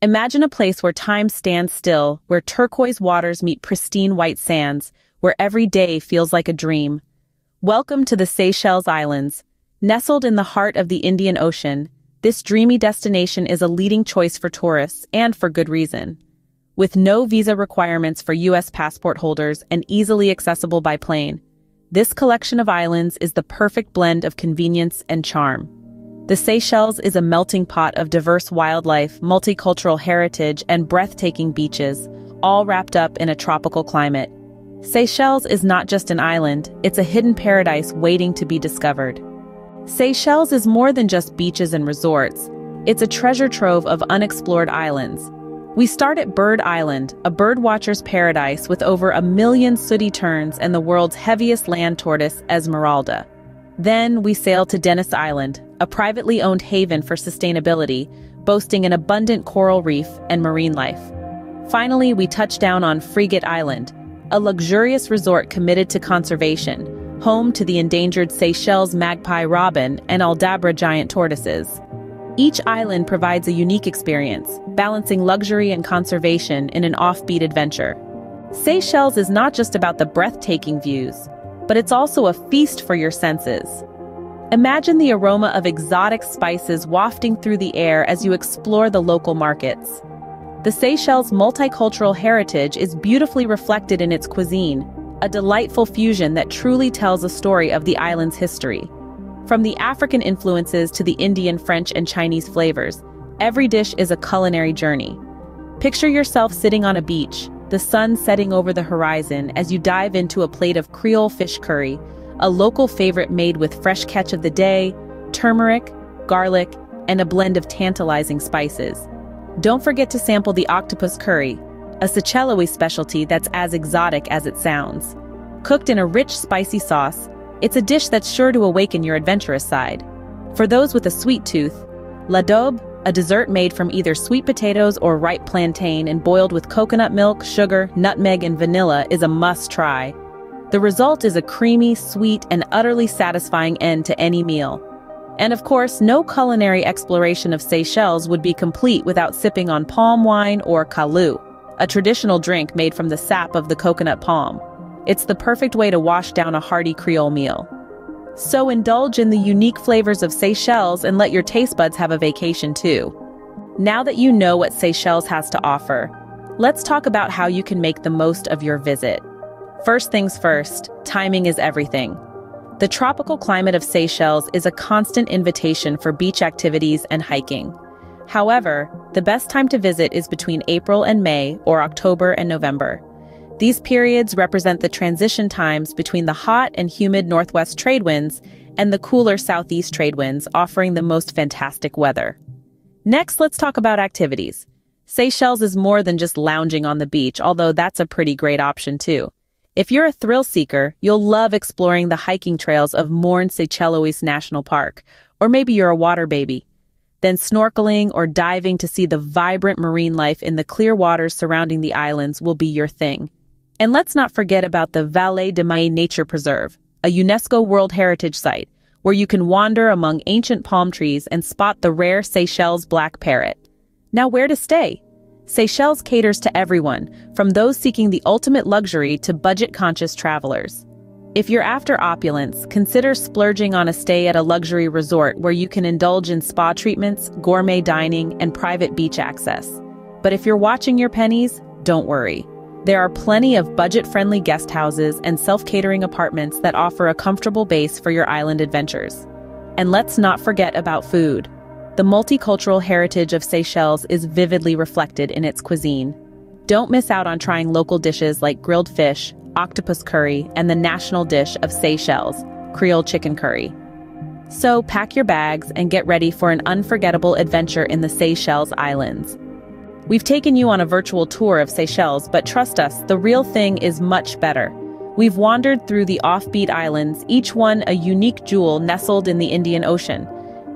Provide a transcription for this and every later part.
Imagine a place where time stands still, where turquoise waters meet pristine white sands, where every day feels like a dream. Welcome to the Seychelles Islands. Nestled in the heart of the Indian Ocean, this dreamy destination is a leading choice for tourists, and for good reason. With no visa requirements for U.S. passport holders and easily accessible by plane, this collection of islands is the perfect blend of convenience and charm. The Seychelles is a melting pot of diverse wildlife, multicultural heritage, and breathtaking beaches, all wrapped up in a tropical climate. Seychelles is not just an island, it's a hidden paradise waiting to be discovered. Seychelles is more than just beaches and resorts. It's a treasure trove of unexplored islands. We start at Bird Island, a birdwatcher's paradise with over a million sooty terns and the world's heaviest land tortoise, Esmeralda. Then we sail to Denis Island, a privately owned haven for sustainability, boasting an abundant coral reef and marine life. Finally, we touch down on Frigate Island, a luxurious resort committed to conservation, home to the endangered Seychelles magpie robin and Aldabra giant tortoises. Each island provides a unique experience, balancing luxury and conservation in an offbeat adventure. Seychelles is not just about the breathtaking views, but it's also a feast for your senses. Imagine the aroma of exotic spices wafting through the air as you explore the local markets. The Seychelles' multicultural heritage is beautifully reflected in its cuisine, a delightful fusion that truly tells a story of the island's history. From the African influences to the Indian, French, and Chinese flavors, every dish is a culinary journey. Picture yourself sitting on a beach, the sun setting over the horizon as you dive into a plate of Creole fish curry, a local favorite made with fresh catch of the day, turmeric, garlic, and a blend of tantalizing spices. Don't forget to sample the octopus curry, a Seychellois specialty that's as exotic as it sounds. Cooked in a rich, spicy sauce, it's a dish that's sure to awaken your adventurous side. For those with a sweet tooth, ladob a dessert made from either sweet potatoes or ripe plantain and boiled with coconut milk, sugar, nutmeg, and vanilla is a must-try. The result is a creamy, sweet, and utterly satisfying end to any meal. And of course, no culinary exploration of Seychelles would be complete without sipping on palm wine or kalu, a traditional drink made from the sap of the coconut palm. It's the perfect way to wash down a hearty Creole meal. So indulge in the unique flavors of Seychelles and let your taste buds have a vacation too. Now that you know what Seychelles has to offer, let's talk about how you can make the most of your visit. First things first, timing is everything. The tropical climate of Seychelles is a constant invitation for beach activities and hiking. However, the best time to visit is between April and May or October and November. These periods represent the transition times between the hot and humid northwest trade winds and the cooler southeast trade winds, offering the most fantastic weather. Next, let's talk about activities. Seychelles is more than just lounging on the beach, although that's a pretty great option too. If you're a thrill seeker, you'll love exploring the hiking trails of Morne Seychellois National Park, or maybe you're a water baby. Then snorkeling or diving to see the vibrant marine life in the clear waters surrounding the islands will be your thing. And let's not forget about the Vallée de Mai Nature Preserve, a UNESCO World Heritage Site, where you can wander among ancient palm trees and spot the rare Seychelles black parrot. Now where to stay? Seychelles caters to everyone, from those seeking the ultimate luxury to budget-conscious travelers. If you're after opulence, consider splurging on a stay at a luxury resort where you can indulge in spa treatments, gourmet dining, and private beach access. But if you're watching your pennies, don't worry. There are plenty of budget-friendly guest houses and self-catering apartments that offer a comfortable base for your island adventures. And let's not forget about food. The multicultural heritage of Seychelles is vividly reflected in its cuisine. Don't miss out on trying local dishes like grilled fish, octopus curry, and the national dish of Seychelles, Creole chicken curry. So pack your bags and get ready for an unforgettable adventure in the Seychelles Islands. We've taken you on a virtual tour of Seychelles, but trust us, the real thing is much better. We've wandered through the offbeat islands, each one a unique jewel nestled in the Indian Ocean.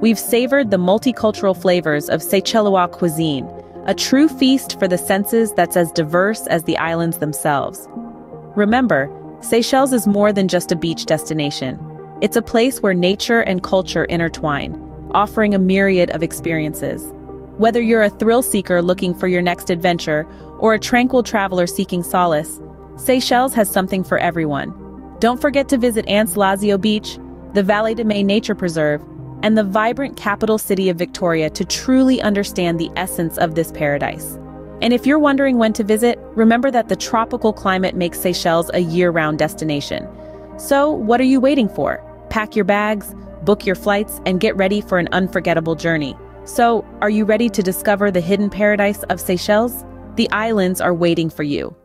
We've savored the multicultural flavors of Seychellois cuisine, a true feast for the senses that's as diverse as the islands themselves. Remember, Seychelles is more than just a beach destination. It's a place where nature and culture intertwine, offering a myriad of experiences. Whether you're a thrill seeker looking for your next adventure or a tranquil traveler seeking solace, Seychelles has something for everyone. Don't forget to visit Anse Lazio Beach, the Vallée de Mai Nature Preserve, and the vibrant capital city of Victoria to truly understand the essence of this paradise. And if you're wondering when to visit, remember that the tropical climate makes Seychelles a year-round destination. So, what are you waiting for? Pack your bags, book your flights, and get ready for an unforgettable journey. So, are you ready to discover the hidden paradise of Seychelles? The islands are waiting for you.